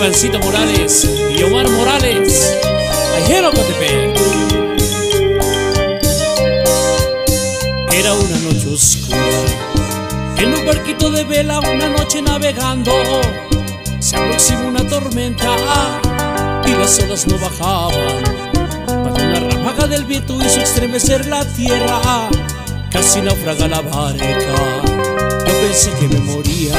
Ivancito Morales y Omar Morales. Era una noche oscura. En un barquito de vela, una noche navegando. Se aproximó una tormenta y las olas no bajaban. Cuando una ráfaga del viento hizo estremecer la tierra, casi naufraga la barca. Yo pensé que me moría.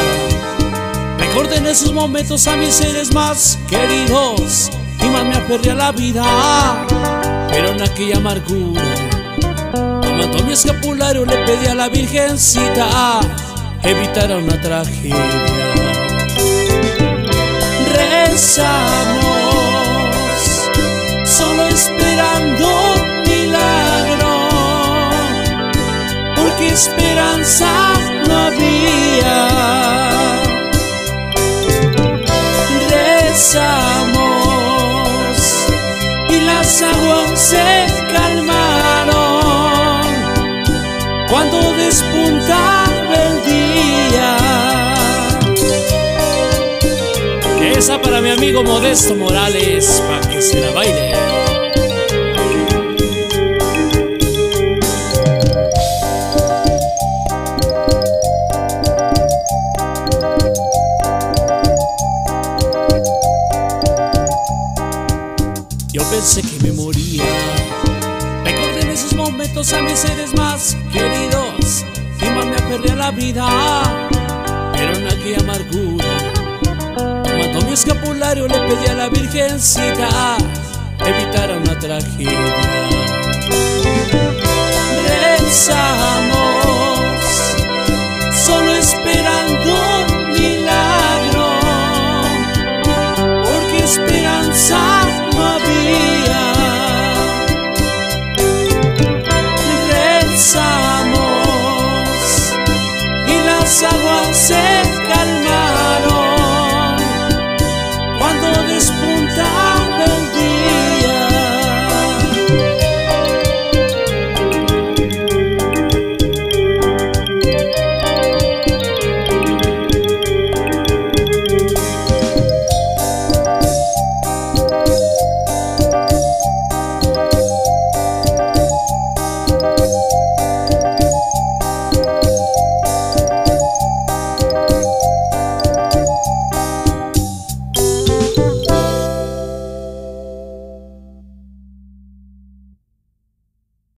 Recordé en esos momentos a mis seres más queridos y más me aferré a la vida. Pero en aquella amargura, tomando mi escapulario, le pedí a la Virgencita evitar una tragedia. Rezamos, solo esperando un milagro, porque esperanza no había. Rezamos y las aguas se calmaron cuando despuntaba el día. Esa para mi amigo Modesto Morales, para que se la baile. Yo pensé que me moría. Recordé en esos momentos a mis seres más queridos y más me aferré a la vida. Pero en aquella amargura, tomando mi escapulario, le pedí a la Virgencita evitar una tragedia. las aguas se calman.